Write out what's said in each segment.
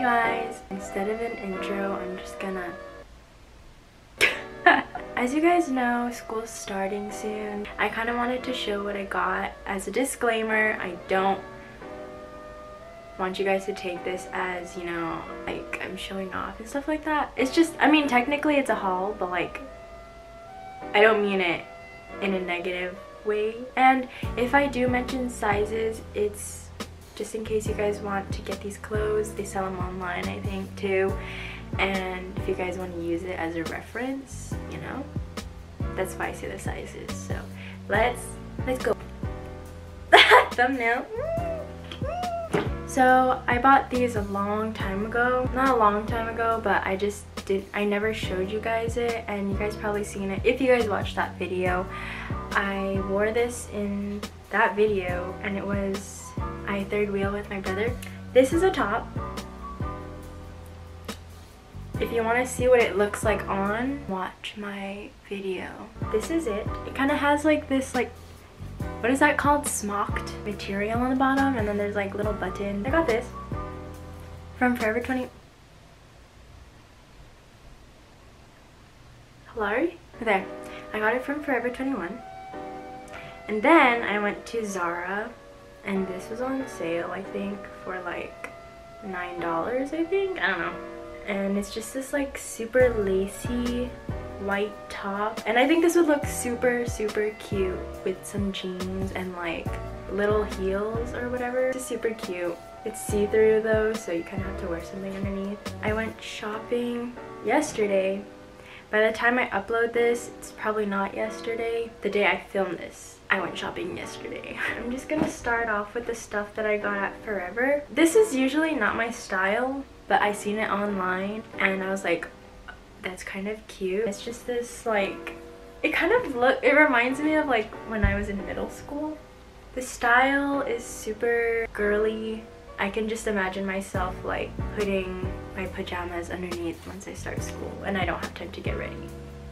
Guys! Instead of an intro, I'm just gonna... As you guys know, school's starting soon. I kind of wanted to show what I got. As a disclaimer, I don't want you guys to take this as, you know, like I'm showing off and stuff like that. It's just, I mean, technically it's a haul, but like, I don't mean it in a negative way. And if I do mention sizes, it's just in case you guys want to get these clothes. They sell them online, I think, too. And if you guys want to use it as a reference, you know, that's why I say the sizes. So let's, let's go. Thumbnail. So I bought these a long time ago. Not a long time ago, but I just did, I never showed you guys it and you guys probably seen it. If you guys watched that video, I wore this in that video and it was I third wheel with my brother. This is a top. If you want to see what it looks like on, watch my video. This is it. It kind of has like this like what is that called? Smocked material on the bottom and then there's like little buttons. I got this from Forever 20. Hello? There. I got it from Forever 21. And then I went to Zara and this was on sale I think for like $9 I think? I don't know. And it's just this like super lacy white top and I think this would look super super cute with some jeans and like little heels or whatever. It's super cute. It's see-through though so you kind of have to wear something underneath. I went shopping yesterday. By the time I upload this, it's probably not yesterday. The day I filmed this, I went shopping yesterday. I'm just gonna start off with the stuff that I got at Forever. This is usually not my style, but I seen it online and I was like, that's kind of cute. It's just this like, it kind of look, it reminds me of like when I was in middle school. The style is super girly. I can just imagine myself like putting my pajamas underneath once I start school and I don't have time to get ready.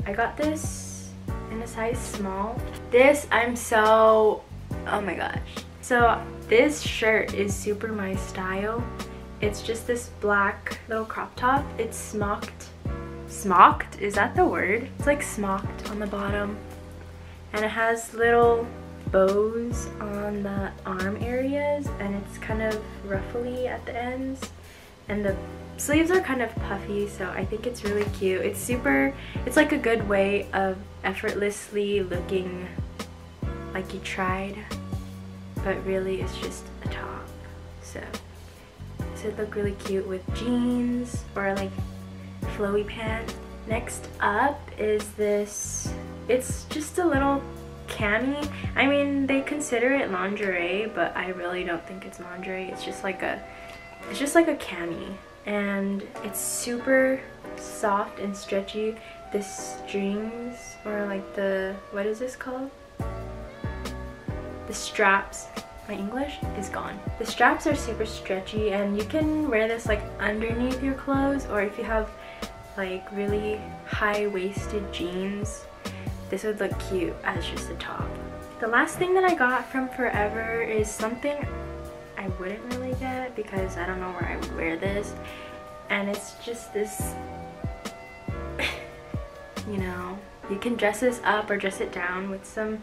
I got this in a size small. This I'm so, oh my gosh. So this shirt is super my style. It's just this black little crop top. It's smocked smocked is that the word it's like smocked on the bottom and it has little bows on the arm areas and it's kind of ruffly at the ends. And the sleeves are kind of puffy so I think it's really cute. It's super it's like a good way of effortlessly looking like you tried but really it's just a top. So this would look really cute with jeans or like flowy pants. Next up is this, it's just a little cami. I mean, they consider it lingerie, but I really don't think it's lingerie. It's just like a, it's just like a cami. And it's super soft and stretchy. The strings, or like the, what is this called? The straps my English is gone. The straps are super stretchy and you can wear this like underneath your clothes or if you have like really high-waisted jeans, this would look cute as just a top. The last thing that I got from Forever is something I wouldn't really get because I don't know where I would wear this. And it's just this, you know, you can dress this up or dress it down with some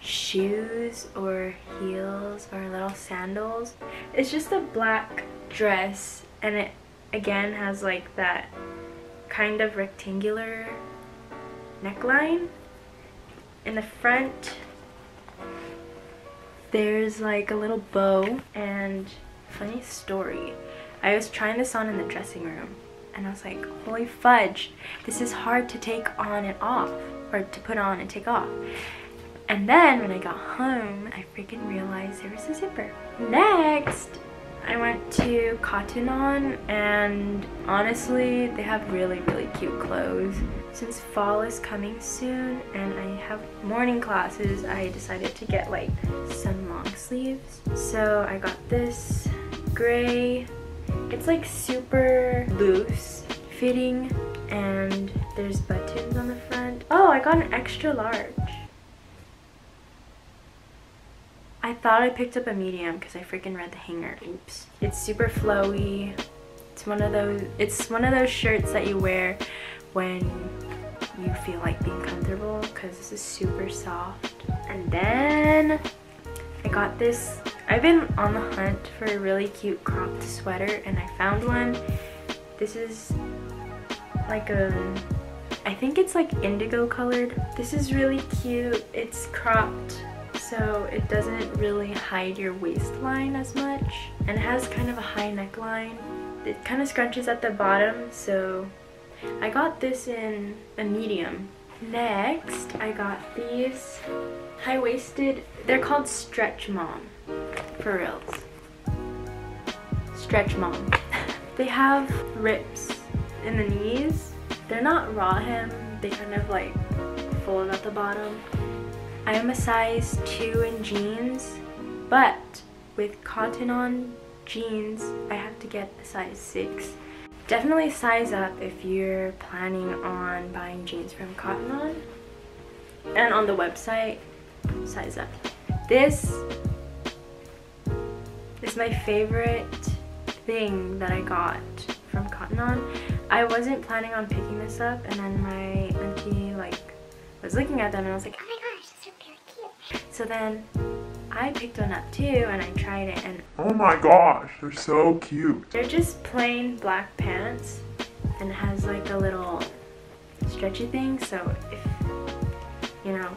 shoes or heels or little sandals. It's just a black dress and it again has like that kind of rectangular neckline. In the front, there's like a little bow and funny story. I was trying this on in the dressing room and I was like, holy fudge, this is hard to take on and off or to put on and take off. And then when I got home, I freaking realized there was a zipper. Next, I went to Cotton On and honestly they have really really cute clothes. Since fall is coming soon and I have morning classes I decided to get like some long sleeves. So I got this gray, it's like super loose fitting and there's buttons on the front. Oh I got an extra large. I thought I picked up a medium because I freaking read the hanger. Oops. It's super flowy, It's one of those it's one of those shirts that you wear when you feel like being comfortable because this is super soft. And then I got this. I've been on the hunt for a really cute cropped sweater and I found one. This is like a, I think it's like indigo colored. This is really cute. It's cropped so it doesn't really hide your waistline as much and it has kind of a high neckline. It kind of scrunches at the bottom so I got this in a medium. Next, I got these high-waisted, they're called Stretch Mom, for reals. Stretch Mom. they have rips in the knees. They're not raw hem, they kind of like fold at the bottom. I am a size 2 in jeans, but with cotton on jeans, I have to get a size 6 Definitely size up if you're planning on buying jeans from Cotton On. And on the website, size up. This is my favorite thing that I got from Cotton On. I wasn't planning on picking this up and then my auntie like was looking at them and I was like, oh my gosh, very cute. So then I picked one up too and I tried it and oh my gosh, they're so cute. They're just plain black pants and it has like a little stretchy thing so if, you know,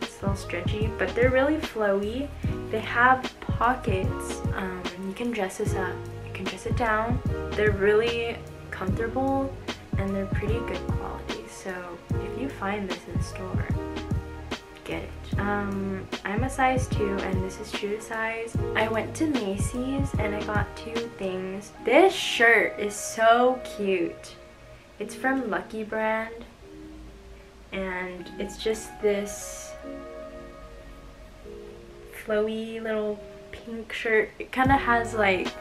it's a little stretchy but they're really flowy. They have pockets. Um, you can dress this up. You can dress it down. They're really comfortable and they're pretty good quality. So if you find this in store, get it. Um, I'm a size 2 and this is true size. I went to Macy's and I got two things. This shirt is so cute. It's from Lucky Brand and it's just this flowy little pink shirt. It kind of has like,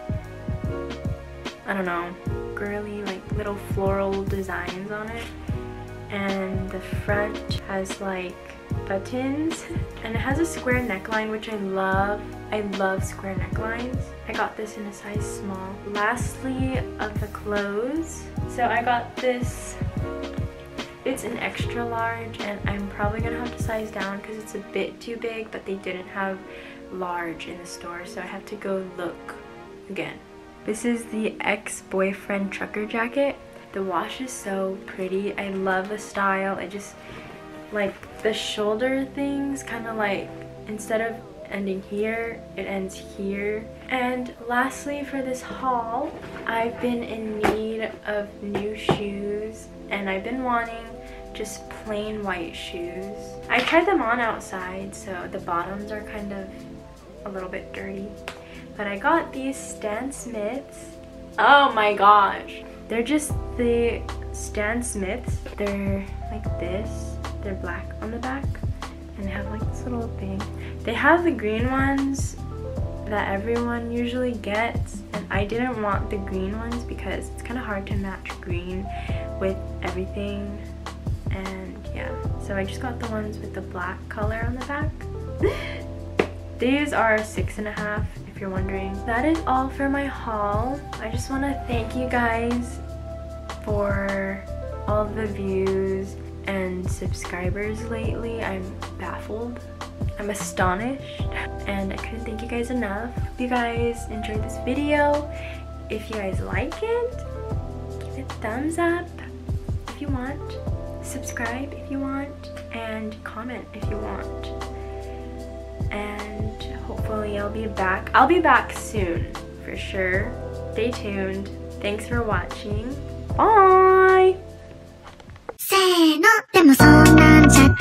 I don't know, girly like little floral designs on it and the front has like buttons and it has a square neckline which I love. I love square necklines. I got this in a size small. Lastly of the clothes. So I got this it's an extra large and I'm probably gonna have to size down because it's a bit too big but they didn't have large in the store so I have to go look again. This is the ex-boyfriend trucker jacket. The wash is so pretty. I love the style. It just like the shoulder things kind of like instead of ending here it ends here. And lastly for this haul I've been in need of new shoes and I've been wanting just plain white shoes. I tried them on outside so the bottoms are kind of a little bit dirty. But I got these Stan Smiths. Oh my gosh. They're just the Stan Smiths. They're like this they're black on the back and they have like this little thing. They have the green ones that everyone usually gets and I didn't want the green ones because it's kind of hard to match green with everything. And yeah so I just got the ones with the black color on the back. These are six and a half if you're wondering. That is all for my haul. I just want to thank you guys for all the views and subscribers lately. I'm baffled. I'm astonished and I couldn't thank you guys enough. If you guys enjoyed this video, if you guys like it, give it a thumbs up if you want, subscribe if you want, and comment if you want. And hopefully I'll be back. I'll be back soon for sure. Stay tuned. Thanks for watching. Bye! もそんなんじゃ